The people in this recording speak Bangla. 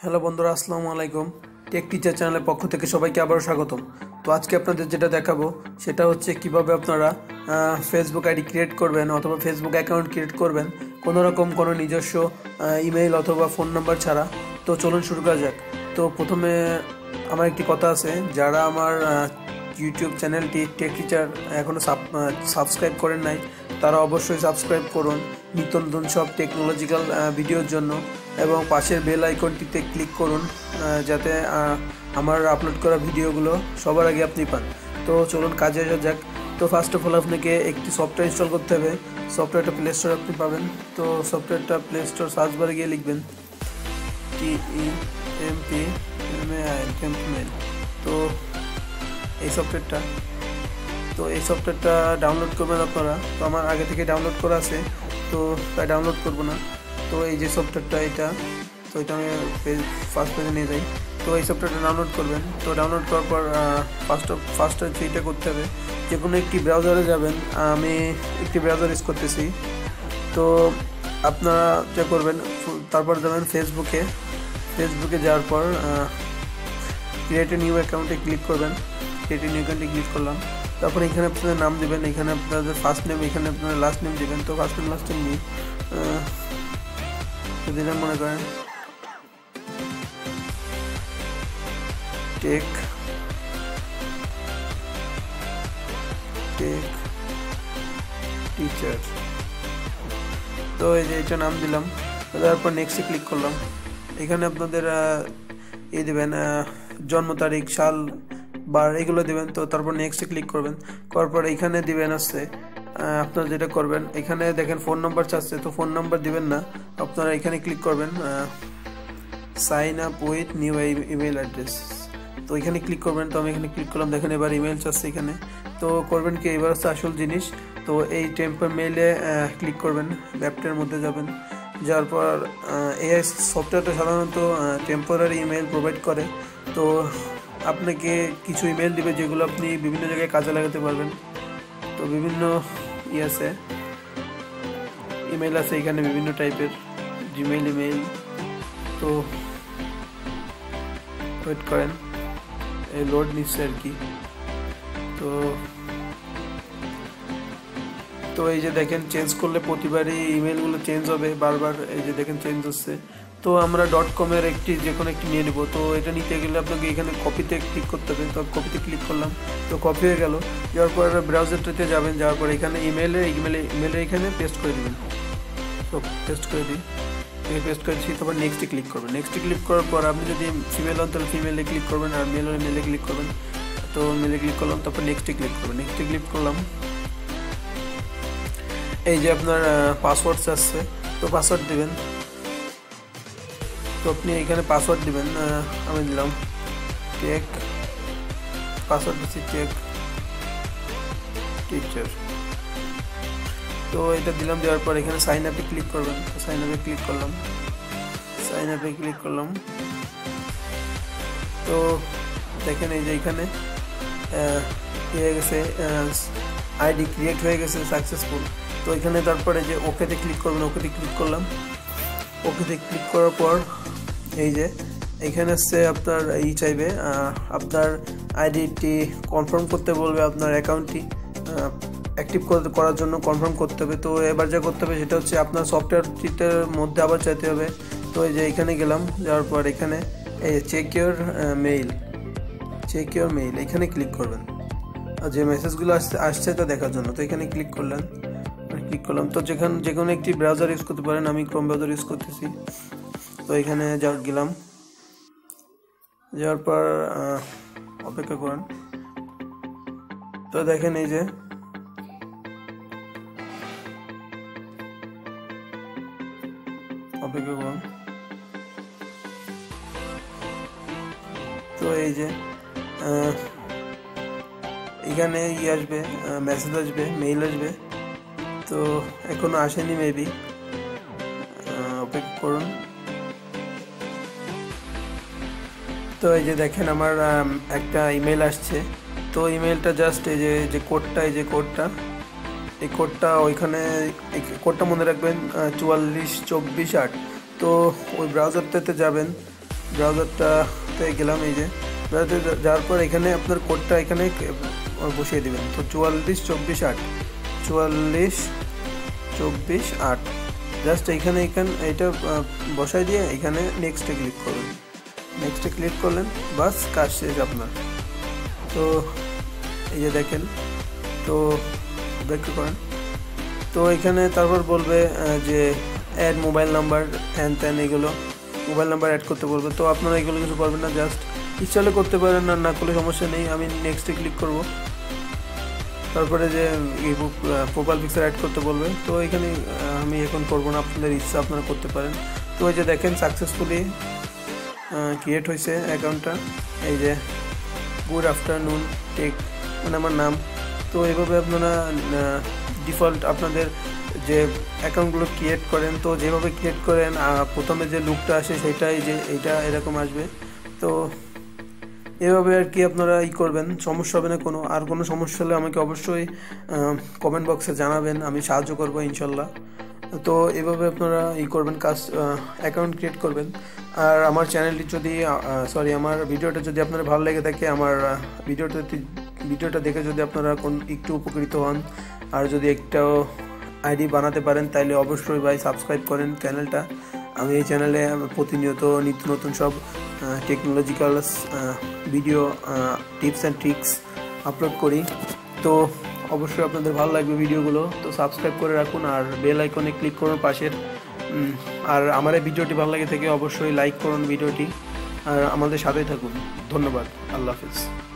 হ্যালো বন্ধুরা, আসসালামু আলাইকুম। টেক টিচার চ্যানেলের পক্ষ থেকে সবাইকে আবারও স্বাগতম। তো আজকে আপনাদের যেটা দেখাবো, সেটা হচ্ছে কীভাবে আপনারা ফেসবুক আইডি ক্রিয়েট করবেন অথবা ফেসবুক অ্যাকাউন্ট ক্রিয়েট করবেন কোনো রকম কোনো নিজস্ব ইমেইল অথবা ফোন নাম্বার ছাড়া। তো চলুন শুরু করা যাক। তো প্রথমে আমার একটি কথা আছে, যারা আমার ইউটিউব চ্যানেলটি টেক টিচার এখনও সাবস্ক্রাইব করেন নাই তারা অবশ্যই সাবস্ক্রাইব করুন নিত্য নতুন সব টেকনোলজিক্যাল ভিডিওর জন্য এবং পাশের বেল আইকনটিতে ক্লিক করুন যাতে আমার আপলোড করা ভিডিওগুলো সবার আগে আপনি পান। তো চলুন কাজে আসা যাক। তো ফার্স্ট অফ অল আপনাকে একটি সফটওয়্যার ইনস্টল করতে হবে। সফটওয়্যারটা প্লে স্টোরে আপনি পাবেন। তো সফটওয়্যারটা প্লে স্টোর সার্চ বারে গিয়ে লিখবেন। T E M P M A I TempMail তো এই সফটওয়্যারটা তো এই সফটওয়্যারটা ডাউনলোড করবেন আপনারা তো আমার আগে থেকে ডাউনলোড করা আছে, তো তাই ডাউনলোড করব না। তো এই যে সফটওয়্যারটা এটা, তো এটা আমি ফার্স্ট পেজে নিয়ে যাই। তো এই সফটওয়্যারটা ডাউনলোড করবেন। তো ডাউনলোড করার পর ফার্স্ট ফার্স্ট এটা করতে হবে। যে কোনো একটি ব্রাউজারে যাবেন, আমি একটি ব্রাউজার ইউজ করতেছি। তো আপনারা যা করবেন, তারপর যাবেন ফেসবুকে ফেসবুকে যাওয়ার পর ক্রিয়েট নিউ অ্যাকাউন্টে ক্লিক করবেন। ক্রিয়েট নিউ অ্যাকাউন্টে ক্লিক করলাম। তারপর এখানে আপনাদের নাম দেবেন, এখানে আপনাদের ফার্স্ট নেম এখানে আপনাদের লাস্ট নেম দেবেন। তো ফার্স্ট নেম লাস্ট নেম না মনে করেন। টেক টেক টিচার তো এই যে এটা নাম দিলাম, তারপর নেক্সটে ক্লিক করলাম। এখানে আপনাদের ইয়ে দেবেন জন্ম তারিখ, সাল বার এগুলো দেবেন, তো তারপর নেক্সটে ক্লিক করবেন। করার পর এখানে দিবেন আসছে আপনারা যেটা করবেন, এখানে দেখেন ফোন নাম্বার চাচ্ছে, তো ফোন নাম্বার দিবেন না। আপনারা এখানে ক্লিক করবেন sign up with new email address তো এখানে ক্লিক করবেন, তো আমি এখানে ক্লিক করলাম, দেখেন এবার ইমেল চাচ্ছে এখানে। তো করবেন কি, এবার হচ্ছে আসল জিনিস, তো এই টেম্পার মেইলে ক্লিক করবেন ম্যাপটার মধ্যে যাবেন। যার পর এআই সফটওয়্যারটা সাধারণত টেম্পোরারি ইমেল প্রোভাইড করে। তো আপনাকে কিছু ইমেল দিবে যেগুলো আপনি বিভিন্ন জায়গায় কাজে লাগাতে পারবেন। তো বিভিন্ন ই আছে। ইমেল আছে এখানে বিভিন্ন টাইপের জিমেইল ইমেইল তো ওয়েট করেন, এই লোড নিচ্ছে আর কি। তো তো এই যে দেখেন চেঞ্জ করলে প্রতিবারই ইমেলগুলো চেঞ্জ হবে, বারবার এই যে দেখেন চেঞ্জ হচ্ছে। তো আমরা ডট কমের একটি যে কোনো একটি নিয়ে নেব। তো এটা নিতে গেলে আপনাকে এখানে কপিতে ক্লিক করতে হবে। তো কপিতে ক্লিক করলাম। তো কপি হয়ে গেল। যাওয়ার পর ব্রাউজারটাতে যাবেন। যাওয়ার পর এখানে ইমেলে ইমেলে ইমেলে এখানে পেস্ট করে দেবেন। তো পেস্ট করে দিই। এখানে পেস্ট করে দিচ্ছি। তারপর নেক্সটে ক্লিক করবেন নেক্সটে ক্লিক করার পর আপনি যদি ফিমেল হন, তাহলে ফিমেলে ক্লিক করবেন আর মেল হলে মেলে ক্লিক করবেন। তো মেলে ক্লিক করলাম। তারপর নেক্সটে ক্লিক করবেন নেক্সটে ক্লিক করলাম। এই যে আপনার পাসওয়ার্ডস আসছে। তো পাসওয়ার্ড দেবেন। তো আপনি এখানে পাসওয়ার্ড দেবেন আমি দিলাম। টেক পাসওয়ার্ড দিচ্ছি টেক টিচার তো এটা দিলাম, দেওয়ার পর এখানে সাইন আপে ক্লিক করবেন। সাইন আপে ক্লিক করলাম। সাইন আপে ক্লিক করলাম। তো দেখেন এই যে এখানে হয়ে গেছে আইডি ক্রিয়েট হয়ে গেছে সাকসেসফুল তো এখানে তারপরে যে ওকেতে ক্লিক করবেন ওকেতে ক্লিক করলাম। ওকেতে ক্লিক করার পর এই যে, এখানে হচ্ছে আপনার ই চাইবে আপনার আইডিটি কনফার্ম করতে বলবে, আপনার অ্যাকাউন্টটি অ্যাক্টিভ করার জন্য কনফার্ম করতে হবে। তো এবার যা করতে হবে সেটা হচ্ছে আপনার সফটওয়্যারটির মধ্যে আবার চাইতে হবে। তো এই যে এখানে গেলাম, যাওয়ার পর এখানে এই check your mail check your mail এখানে ক্লিক করবেন। আর যে মেসেজগুলো আসছে আসছে তা দেখার জন্য। তো এখানে ক্লিক করলেন। ক্লিক করলাম। তো যেখানে যে কোনো একটি ব্রাউজার ইউজ করতে পারেন, আমি ক্রোম ব্রাউজার ইউজ করতেছি। তো এখানে যা গেলাম। যাওয়ার পর অপেক্ষা করেন। তো দেখেন এই যে। অপেক্ষা করুন। তো এই যে এখানে ই আসবে মেসেজ আসবে মেইল আসবে। তো এখনও আসেনি মেবি অপেক্ষা করুন। তো এই যে দেখেন আমার একটা ইমেল আসছে। তো ইমেলটা জাস্ট এই যে যে কোডটা এই যে কোডটা এই কোডটা ওইখানে কোডটা মনে রাখবেন চুয়াল্লিশ চব্বিশ আট। তো ওই ব্রাউজারটাতে যাবেন ব্রাউজারটাতে গেলাম এই যে। ব্রাউজারতে যাওয়ার পর এখানে আপনার কোডটা এখানে বসিয়ে দেবেন। তো চুয়াল্লিশ চব্বিশ আট। চুয়াল্লিশ, চব্বিশ, আট। জাস্ট এইখানে এখানে, এটা বসাই দিয়ে এখানে নেক্সটে ক্লিক করবেন নেক্সটে ক্লিক করলেন, বাস, কাজ শেষ আপনার। তো, এই যে দেখেন, তো ব্যাখ্যা করেন তো, এখানে তারপর বলবে যে অ্যাড মোবাইল নাম্বার হ্যান ত্যান এগুলো মোবাইল নাম্বার অ্যাড করতে বলবে। তো, আপনারা এগুলো কিছু করবেন না জাস্ট ইচ্ছালে করতে পারেন না না করলে সমস্যা নেই, আমি নেক্সটে ক্লিক করব। তারপরে যে প্রোফাইল পিকচার অ্যাড করতে বলবে, তো এখানে আমি এখন করব না, আপনাদের ইচ্ছা আপনারা করতে পারেন। তো এই যে দেখেন সাকসেসফুলি ক্রিয়েট হয়েছে অ্যাকাউন্টটা এই যে গুড আফটারনুন টেক মানে আমার নাম। তো এইভাবে আপনারা ডিফল্ট আপনাদের যে অ্যাকাউন্টগুলো ক্রিয়েট করেন, তো যেভাবে ক্রিয়েট করেন প্রথমে যে লুকটা আসে সেটাই যে, এটা এরকম আসবে। তো এভাবে আর কি আপনারা ই করবেন, সমস্যা হবে না, কোনো, আর কোনো সমস্যা হলে আমাকে অবশ্যই কমেন্ট বক্সে জানাবেন, আমি সাহায্য করব ইনশাল্লাহ। তো এভাবে আপনারা ই করবেন, কাজ অ্যাকাউন্ট ক্রিয়েট করবেন। আর আমার চ্যানেলটি যদি সরি আমার ভিডিওটা যদি আপনার ভালো লেগে থাকে, আমার ভিডিওটা ভিডিওটা দেখে যদি আপনারা কোন, একটু উপকৃত হন, আর যদি একটাও আইডি বানাতে পারেন তাহলে অবশ্যই ভাই সাবস্ক্রাইব করেন চ্যানেলটা আমি এই চ্যানেলে প্রতিনিয়ত নিত্য নতুন সব technological video tips and tricks upload করি। তো অবশ্যই আপনাদের ভালো লাগবে ভিডিওগুলো তো সাবস্ক্রাইব করে রাখুন আর বেল আইকনে ক্লিক করুন পাশের। আর আমার এই ভিডিওটি ভালো লাগে থেকে অবশ্যই লাইক করুন ভিডিওটি আর আমাদের সাথেই থাকুন। ধন্যবাদ। আল্লাহ হাফিজ।